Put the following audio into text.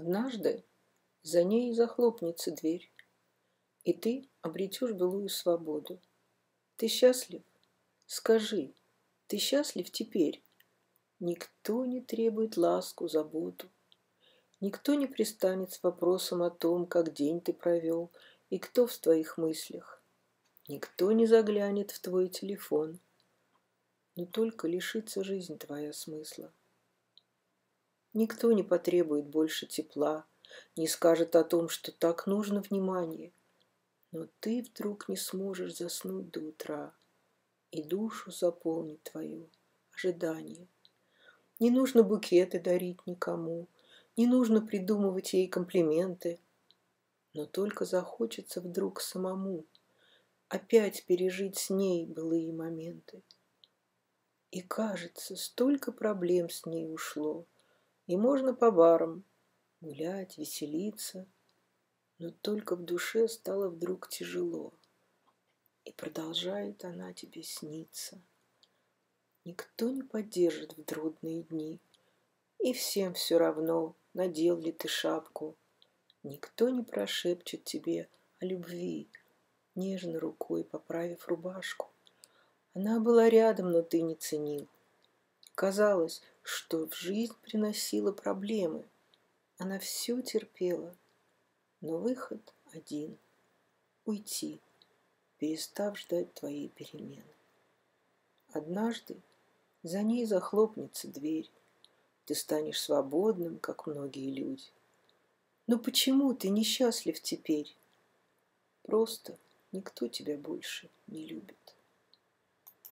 Однажды за ней захлопнется дверь, и ты обретешь былую свободу. Ты счастлив? Скажи, ты счастлив теперь? Никто не требует ласку, заботу. Никто не пристанет с вопросом о том, как день ты провел и кто в твоих мыслях. Никто не заглянет в твой телефон. Но только лишится жизнь твоя смысла. Никто не потребует больше тепла, не скажет о том, что так нужно внимание. Но ты вдруг не сможешь заснуть до утра, и душу заполнит твою ожидание. Не нужно букеты дарить никому, не нужно придумывать ей комплименты, но только захочется вдруг самому опять пережить с ней былые моменты. И кажется, столько проблем с ней ушло, и можно по барам гулять, веселиться, но только в душе стало вдруг тяжело, и продолжает она тебе сниться. Никто не поддержит в трудные дни. И всем все равно, надел ли ты шапку. Никто не прошепчет тебе о любви, нежно рукой поправив рубашку. Она была рядом, но ты не ценил. Казалось, что в жизнь приносила проблемы. Она все терпела, но выход один — уйти, перестав ждать твоей перемены. Однажды за ней захлопнется дверь. Ты станешь свободным, как многие люди. Но почему ты несчастлив теперь? Просто никто тебя больше не любит.